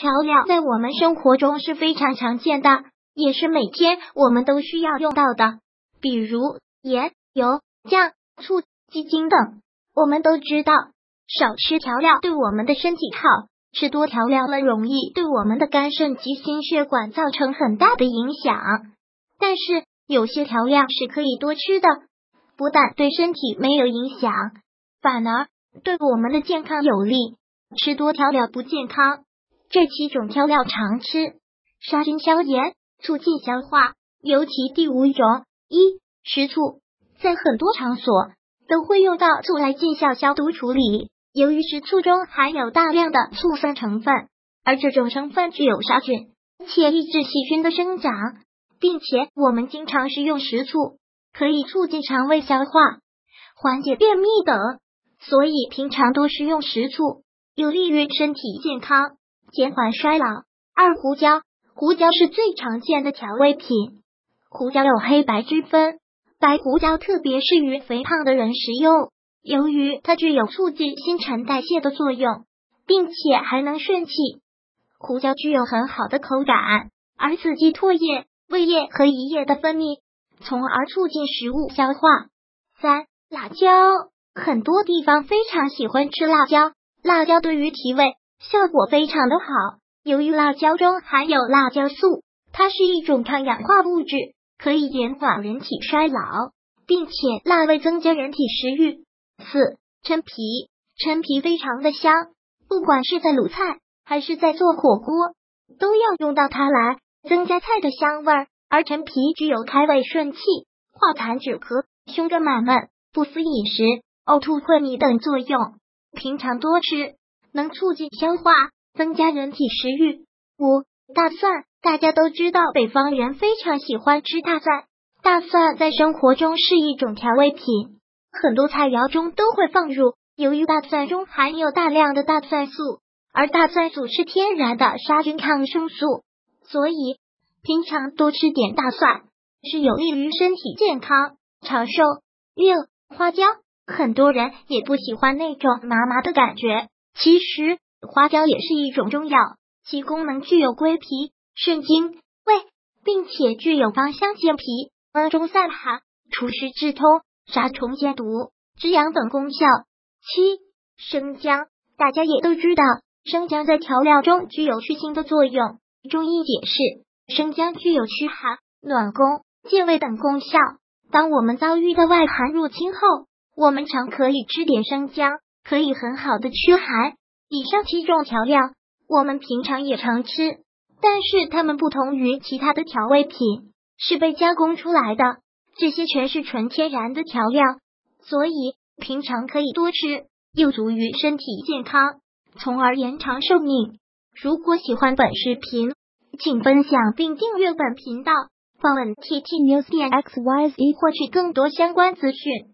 调料在我们生活中是非常常见的，也是每天我们都需要用到的，比如盐、油、酱、醋、鸡精等。我们都知道，少吃调料对我们的身体好，吃多调料了容易对我们的肝肾及心血管造成很大的影响。但是有些调料是可以多吃的，不但对身体没有影响，反而对我们的健康有利。吃多调料不健康。这七种调料常吃，杀菌消炎，促进消化。尤其第五种，一食醋，在很多场所都会用到醋来见效消毒处理。由于食醋中含有大量的醋酸成分，而这种成分具有杀菌且抑制细菌的生长，并且我们经常食用食醋，可以促进肠胃消化，缓解便秘等，所以平常多食用食醋，有利于身体健康。减缓衰老。二胡椒，胡椒是最常见的调味品。胡椒有黑白之分，白胡椒特别适于肥胖的人食用，由于它具有促进新陈代谢的作用，并且还能顺气。胡椒具有很好的口感，而刺激唾液、胃液和胰液的分泌，从而促进食物消化。三、辣椒，很多地方非常喜欢吃辣椒，辣椒对于提味。效果非常的好，由于辣椒中含有辣椒素，它是一种抗氧化物质，可以延缓人体衰老，并且辣味增加人体食欲。四陈皮，陈皮非常的香，不管是在卤菜还是在做火锅，都要用到它来增加菜的香味儿。而陈皮具有开胃顺气、化痰止咳、胸中满闷、不思饮食、呕吐困逆等作用，平常多吃。能促进消化，增加人体食欲。五大蒜，大家都知道，北方人非常喜欢吃大蒜。大蒜在生活中是一种调味品，很多菜肴中都会放入。由于大蒜中含有大量的大蒜素，而大蒜素是天然的杀菌抗生素，所以平常多吃点大蒜是有利于身体健康长寿。六花椒，很多人也不喜欢那种麻麻的感觉。其实花椒也是一种中药，其功能具有归脾、肾经、胃，并且具有芳香健脾、温中散寒、除湿治通、杀虫解毒、止痒等功效。七生姜，大家也都知道，生姜在调料中具有去腥的作用。中医解释，生姜具有驱寒、暖宫、健胃等功效。当我们遭遇到外寒入侵后，我们常可以吃点生姜。可以很好的驱寒。以上七种调料，我们平常也常吃，但是它们不同于其他的调味品，是被加工出来的。这些全是纯天然的调料，所以平常可以多吃，有助于身体健康，从而延长寿命。如果喜欢本视频，请分享并订阅本频道，访问 T T News 点 X Y Z 获取更多相关资讯。